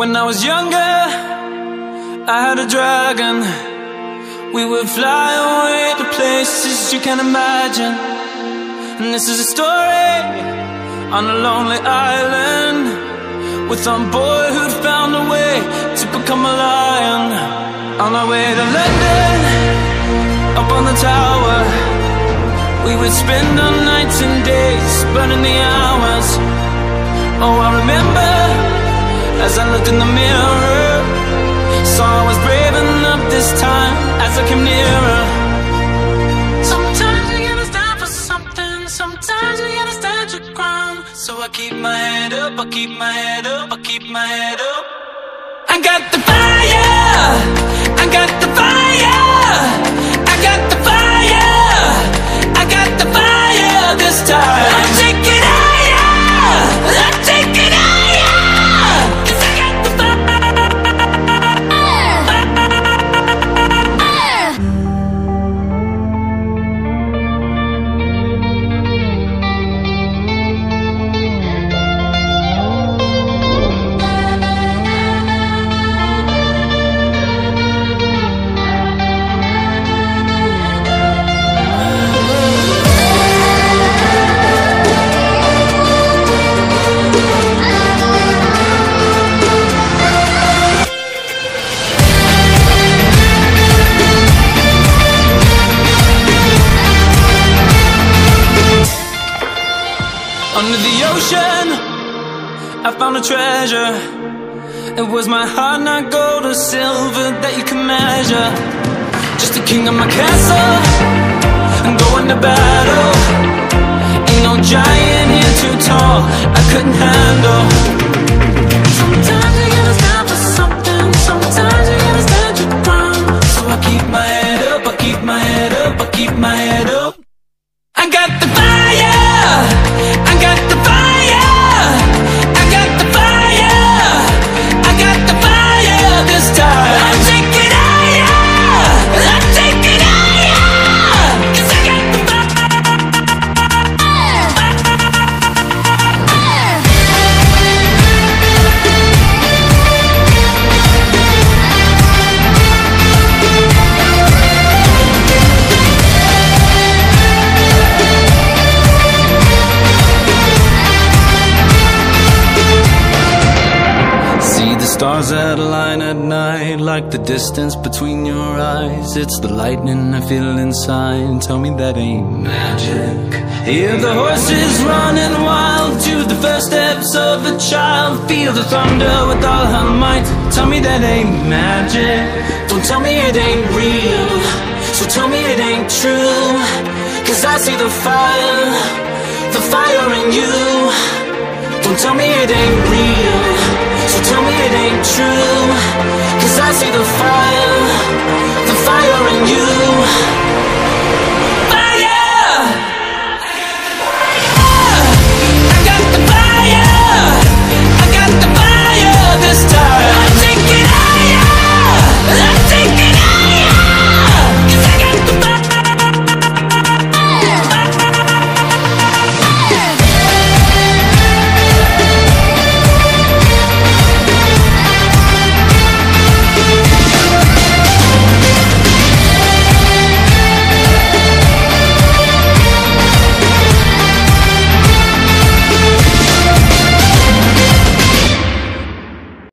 When I was younger, I had a dragon. We would fly away to places you can't imagine. And this is a story on a lonely island with some boy who'd found a way to become a lion. On our way to London, up on the tower, we would spend our nights and days burning the hours. Oh, I remember as I looked in the mirror, saw I was brave enough this time as I came nearer. Sometimes you gotta stand for something, sometimes you gotta stand your ground. So I keep my head up, I keep my head up, I keep my head up. I got the fire, I found a treasure. It was my heart, not gold or silver that you can measure. Just a king of my castle, and going to battle. Ain't no giant here too tall, I couldn't handle. Sometimes you gotta stand for something, sometimes you gotta stand your ground. So I keep my head up, I keep my head up, I keep my head up. I got the stars that align at night Like the distance between your eyes. It's the lightning I feel inside. Tell me that ain't magic. Hear the horses running wild To the first steps of a child. Feel the thunder with all her might. Tell me that ain't magic. Don't tell me it ain't real. So tell me it ain't true. Cause I see the fire The fire in you. Don't tell me it ain't real Cause I see the fire.